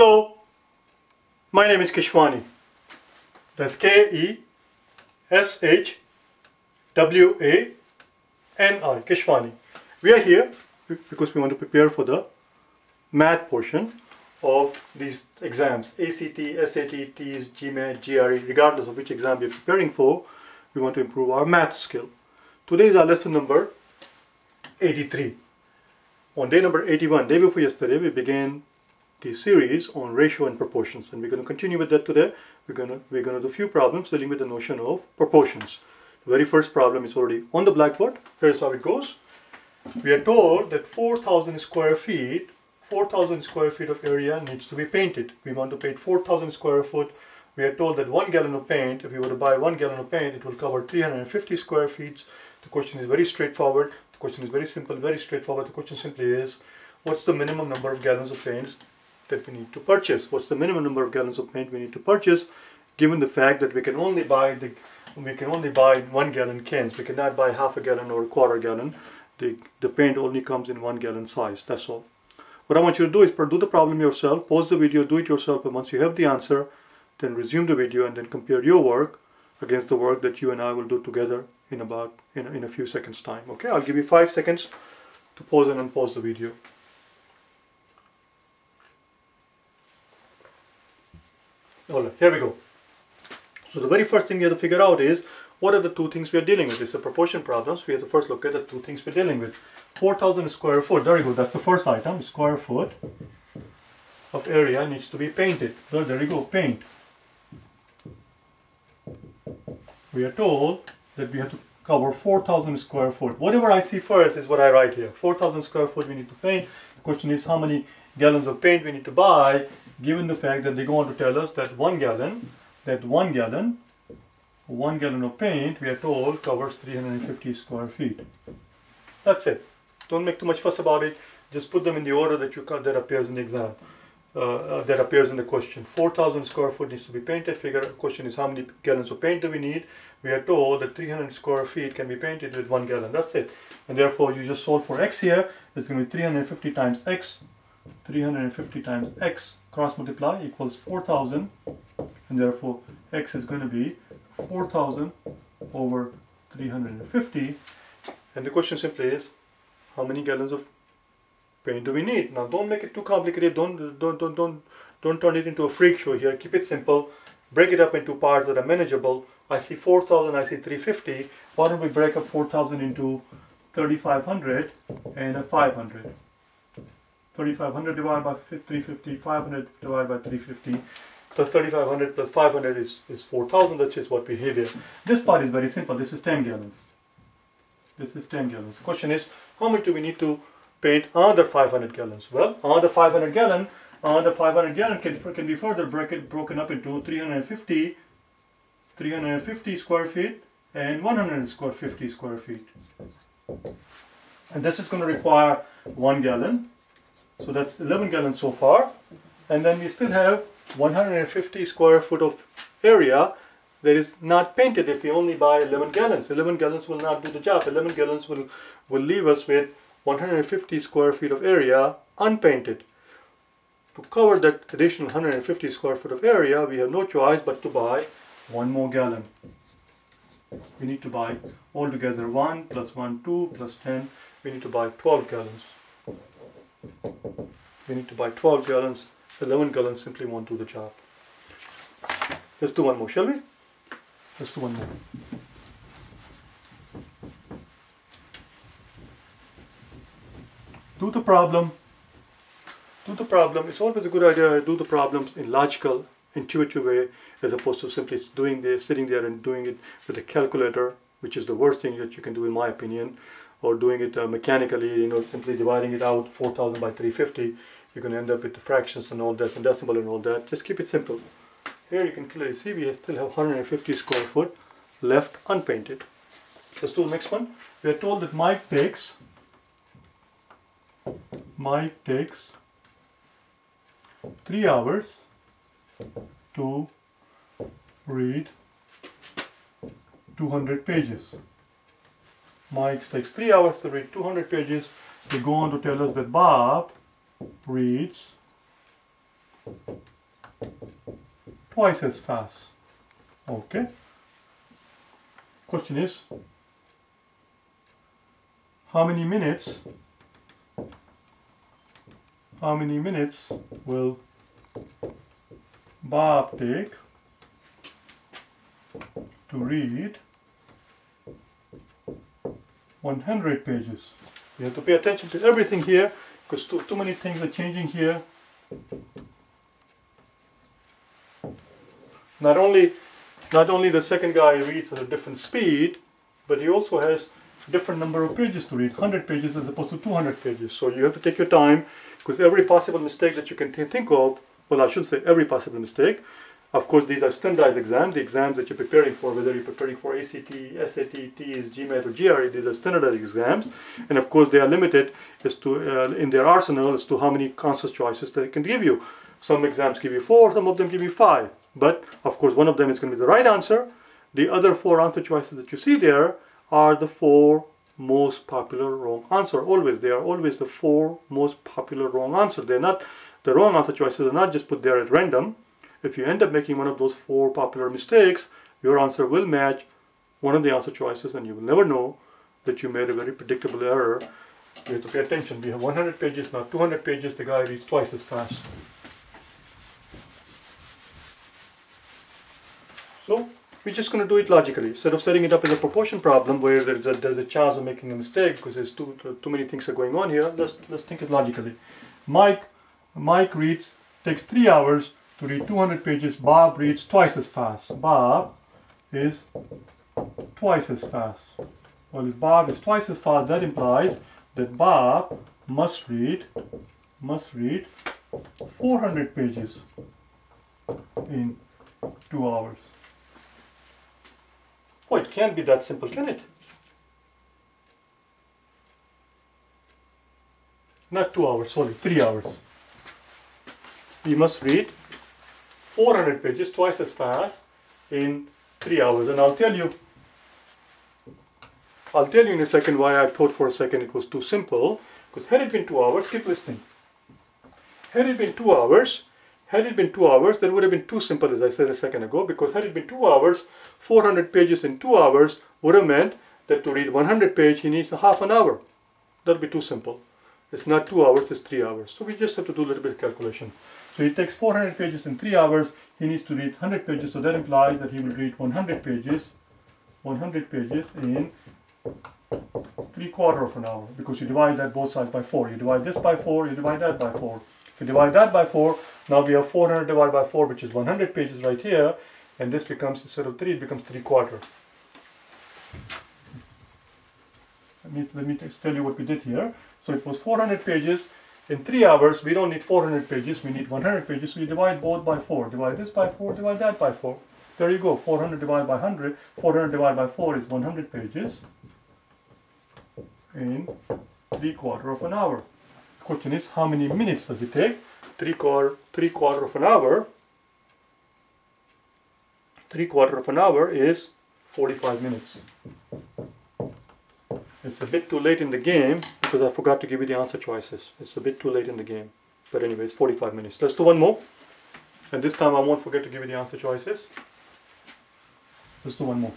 Hello, my name is Keshwani. That's K-E-S-H-W-A-N-I, Keshwani. We are here because we want to prepare for the math portion of these exams, ACT, SAT, TEAS, GMAT, GRE, regardless of which exam you're preparing for, we want to improve our math skill. Today is our lesson number 83. On day number 81, day before yesterday, we began the series on ratio and proportions. And we're going to continue with that today. We're going to we're going to do a few problems dealing with the notion of proportions. The very first problem is already on the blackboard. Here's how it goes. We are told that 4000 square feet 4000 square feet of area needs to be painted. We want to paint 4000 square foot. We are told that one gallon of paint if we were to buy one gallon of paint it will cover 350 square feet. The question is very straightforward. The question is very simple very straightforward. The question simply is what's the minimum number of gallons of paint that we need to purchase. What's the minimum number of gallons of paint we need to purchase given the fact that we can only buy the we can only buy one gallon cans. We cannot buy half a gallon or a quarter gallon. The, the paint only comes in one gallon size. That's all. What I want you to do is do the problem yourself, pause the video, do it yourself, and once you have the answer, then resume the video and then compare your work against the work that you and I will do together in about in, in a few seconds time. Okay, I'll give you five seconds to pause and unpause the video. Alright, here we go. So the very first thing we have to figure out is what are the two things we are dealing with? It's a proportion problems. We have to first look at the two things we're dealing with. 4,000 square foot, there you go, that's the first item, square foot of area needs to be painted. Well, there you go, paint. We are told that we have to cover 4,000 square foot. Whatever I see first is what I write here. 4,000 square foot we need to paint. The question is how many gallons of paint we need to buy given the fact that they go on to tell us that one gallon, that one gallon, one gallon of paint, we are told, covers 350 square feet. That's it. Don't make too much fuss about it. Just put them in the order that you that appears in the exam. Uh, uh, that appears in the question. 4,000 square foot needs to be painted. Figure the question is how many gallons of paint do we need? We are told that 300 square feet can be painted with one gallon. That's it. And therefore you just solve for x here. It's going to be 350 times x 350 times x cross multiply equals 4000 and therefore x is going to be 4000 over 350 and the question simply is how many gallons of paint do we need? Now don't make it too complicated. Don't don't don't don't don't turn it into a freak show here. Keep it simple. Break it up into parts that are manageable. I see 4000 I see 350 why don't we break up 4000 into 3500 and a 500 3500 divided by 350, 500 divided by 350, plus 3500 plus 500 is, is 4000, which is what we have here. This part is very simple, this is 10 gallons. This is 10 gallons. The question is, how much do we need to paint another 500 gallons? Well, another 500 gallon, another 500 gallon can, can be further break it, broken up into 350, 350 square feet and 100 square 50 square feet. And this is going to require one gallon so that's 11 gallons so far. And then we still have 150 square foot of area that is not painted if we only buy 11 gallons. 11 gallons will not do the job. 11 gallons will, will leave us with 150 square feet of area unpainted. To cover that additional 150 square foot of area, we have no choice but to buy one more gallon. We need to buy altogether 1 plus 1, 2 plus 10. We need to buy 12 gallons we need to buy 12 gallons 11 gallons simply won't do the job let's do one more shall we? Let's do one more. Do the problem. Do the problem. It's always a good idea to do the problems in logical intuitive way as opposed to simply doing this sitting there and doing it with a calculator which is the worst thing that you can do in my opinion or doing it uh, mechanically, you know, simply dividing it out 4000 by 350, you're going to end up with the fractions and all that and decimal and all that. Just keep it simple. Here you can clearly see we still have 150 square foot left unpainted. Let's do the next one. We are told that Mike takes Mike takes three hours to read 200 pages. Mike takes three hours to read 200 pages. They go on to tell us that Bob reads twice as fast. Okay. Question is, how many minutes, how many minutes will Bob take to read 100 pages. You have to pay attention to everything here because too, too many things are changing here. Not only, not only the second guy reads at a different speed, but he also has different number of pages to read, 100 pages as opposed to 200 pages. So you have to take your time because every possible mistake that you can think of, well I shouldn't say every possible mistake, of course, these are standardized exams, the exams that you're preparing for, whether you're preparing for ACT, SAT, TEAS, GMAT, or GRE, these are standardized exams. And of course, they are limited as to, uh, in their arsenal as to how many answer choices they can give you. Some exams give you four, some of them give you five. But of course, one of them is going to be the right answer. The other four answer choices that you see there are the four most popular wrong answer. Always, they are always the four most popular wrong answer. They're not, the wrong answer choices are not just put there at random if you end up making one of those four popular mistakes, your answer will match one of the answer choices and you will never know that you made a very predictable error. You have to pay attention. We have 100 pages, now 200 pages, the guy reads twice as fast. So we're just going to do it logically. Instead of setting it up as a proportion problem where there's a, there's a chance of making a mistake because there's too, too many things are going on here, let's, let's think it logically. Mike, Mike reads, takes three hours to read 200 pages, Bob reads twice as fast. Bob is twice as fast. Well, if Bob is twice as fast, that implies that Bob must read must read 400 pages in two hours. Oh, it can't be that simple, can it? Not two hours, sorry, three hours. He must read 400 pages twice as fast in three hours. And I'll tell you I'll tell you in a second why I thought for a second it was too simple. Because had it been two hours keep listening. Had it been two hours had it been two hours that would have been too simple as I said a second ago because had it been two hours 400 pages in two hours would have meant that to read 100 page he needs a half an hour. That would be too simple. It's not two hours it's three hours. So we just have to do a little bit of calculation so it takes 400 pages in 3 hours, he needs to read 100 pages, so that implies that he will read 100 pages, 100 pages in 3 quarter of an hour, because you divide that both sides by 4. You divide this by 4, you divide that by 4. If you divide that by 4, now we have 400 divided by 4, which is 100 pages right here, and this becomes, instead of 3, it becomes 3 quarter. Let me, let me tell you what we did here. So it was 400 pages, in three hours, we don't need 400 pages, we need 100 pages, so you divide both by 4. Divide this by 4, divide that by 4. There you go, 400 divided by 100, 400 divided by 4 is 100 pages in 3 quarter of an hour. The question is, how many minutes does it take? 3 quarter, three quarter of an hour, 3 quarter of an hour is 45 minutes. It's a bit too late in the game because I forgot to give you the answer choices. It's a bit too late in the game. But anyway, it's 45 minutes. Let's do one more. And this time I won't forget to give you the answer choices. Let's do one more.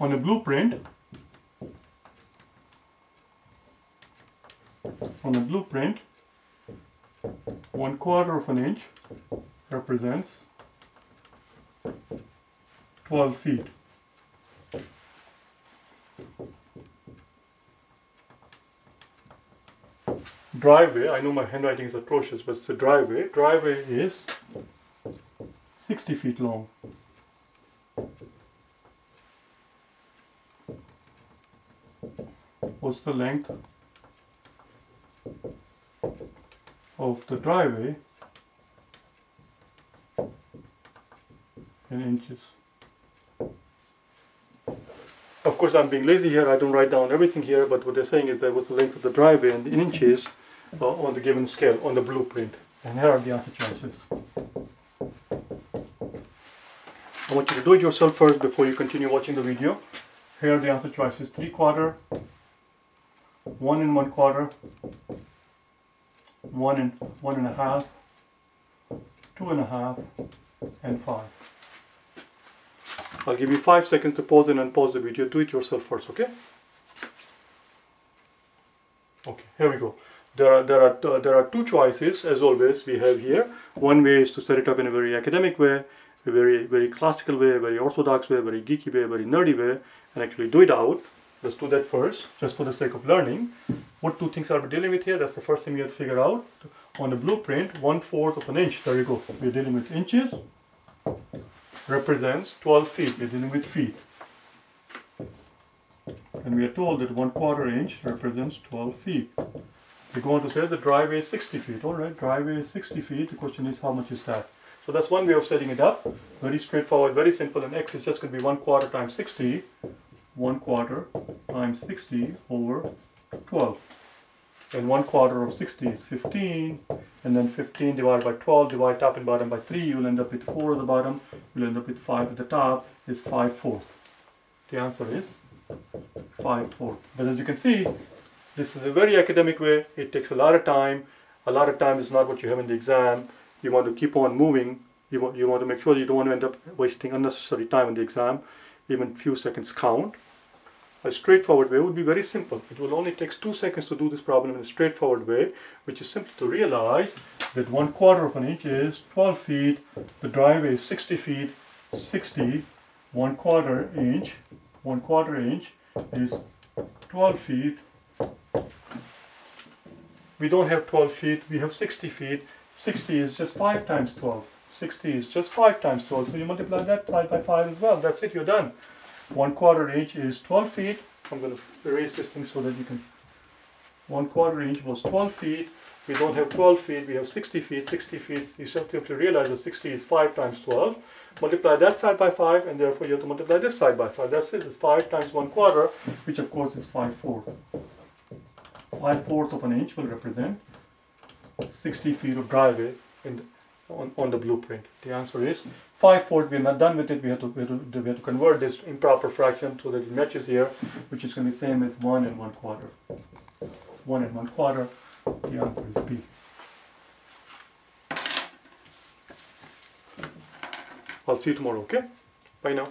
On a blueprint, on a blueprint, one quarter of an inch represents 12 feet. Driveway, I know my handwriting is atrocious, but it's a driveway. Driveway is 60 feet long. What's the length of the driveway in inches. Of course, I'm being lazy here. I don't write down everything here, but what they're saying is that was the length of the driveway in inches uh, on the given scale, on the blueprint. And here are the answer choices. I want you to do it yourself first before you continue watching the video. Here are the answer choices, 3 quarter, 1 and 1 quarter, 1 and one and a half, two and a half, and a half, 2 and a half, and 5. I'll give you 5 seconds to pause and unpause the video. Do it yourself first, okay? Okay, here we go. There are, there, are, uh, there are two choices, as always, we have here. One way is to set it up in a very academic way, a very, very classical way, a very orthodox way, very geeky way, very nerdy way, and actually do it out. Let's do that first, just for the sake of learning. What two things are we dealing with here? That's the first thing we have to figure out. On the blueprint, one fourth of an inch, there you go. We're dealing with inches, represents 12 feet. We're dealing with feet. And we are told that one quarter inch represents 12 feet. We go on to say the driveway is 60 feet. All right, driveway is 60 feet. The question is how much is that? So that's one way of setting it up. Very straightforward, very simple. And x is just going to be 1 quarter times 60. 1 quarter times 60 over 12. And 1 quarter of 60 is 15. And then 15 divided by 12, divide top and bottom by 3. You'll end up with 4 at the bottom. You'll end up with 5 at the top. Is 5 fourths. The answer is 5 fourths. But as you can see, this is a very academic way. It takes a lot of time. A lot of time is not what you have in the exam. You want to keep on moving. You want, you want to make sure you don't want to end up wasting unnecessary time in the exam. Even few seconds count. A straightforward way would be very simple. It will only take two seconds to do this problem in a straightforward way, which is simply to realize that one quarter of an inch is 12 feet, the driveway is 60 feet, 60, one quarter inch, one quarter inch is 12 feet, we don't have 12 feet, we have 60 feet. 60 is just 5 times 12. 60 is just 5 times 12, so you multiply that by 5 as well. That's it, you're done. 1 quarter inch is 12 feet. I'm going to erase this thing so that you can... 1 quarter inch was 12 feet. We don't have 12 feet, we have 60 feet. 60 feet, you simply realize that 60 is 5 times 12. Multiply that side by 5, and therefore you have to multiply this side by 5. That's it, it's 5 times 1 quarter, which of course is 5 fourths. 5 fourth of an inch will represent 60 feet of driveway in on, on the blueprint. The answer is 5 fourth. We're not done with it. We have, to, we, have to, we have to convert this improper fraction so that it matches here, which is going to be same as 1 and 1 quarter. 1 and 1 quarter. The answer is B. I'll see you tomorrow, okay? Bye now.